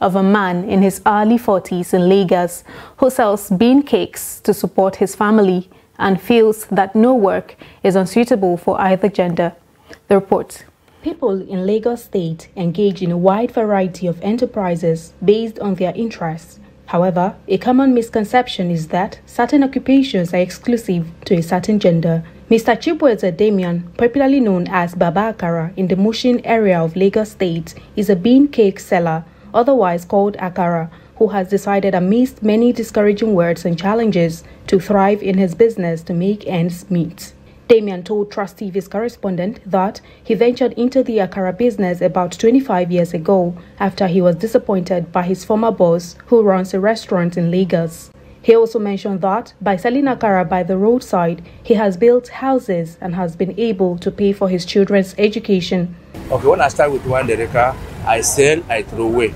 of a man in his early 40s in Lagos who sells bean cakes to support his family and feels that no work is unsuitable for either gender. The report. People in Lagos State engage in a wide variety of enterprises based on their interests. However, a common misconception is that certain occupations are exclusive to a certain gender. Mr. Chibueze Damian, popularly known as Baba Akara in the Mushin area of Lagos State, is a bean cake seller, otherwise called Akara, who has decided amidst many discouraging words and challenges to thrive in his business to make ends meet. Damian told Trust TV's correspondent that he ventured into the Akara business about 25 years ago after he was disappointed by his former boss who runs a restaurant in Lagos. He also mentioned that by selling Akara by the roadside, he has built houses and has been able to pay for his children's education. Okay, when I start with one Derica, I sell, I throw away.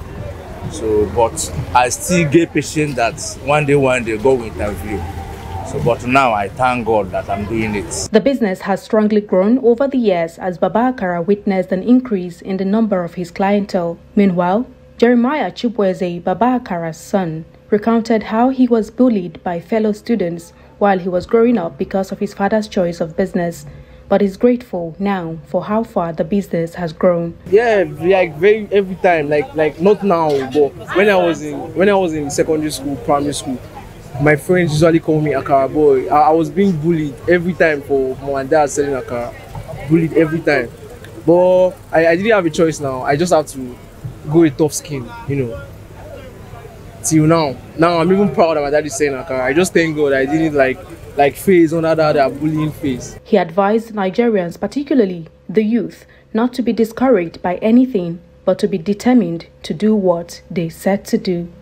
So, but I still get patient that one day, one day, go interview. So, but now I thank God that I'm doing it. The business has strongly grown over the years as Baba Akara witnessed an increase in the number of his clientele. Meanwhile, Jeremiah Chibueze, Baba Akara's son, recounted how he was bullied by fellow students while he was growing up because of his father's choice of business but is grateful now for how far the business has grown. Yeah, like very every time, like like not now, but when I was in when I was in secondary school, primary school, my friends usually call me Akara boy. I, I was being bullied every time for my dad selling Akara, bullied every time. But I, I didn't have a choice now. I just have to go with tough skin, you know. Till now, now I'm even proud of my dad is saying Akara. I just thank God I didn't like like face under that, that bullying face. He advised Nigerians, particularly the youth, not to be discouraged by anything, but to be determined to do what they set to do.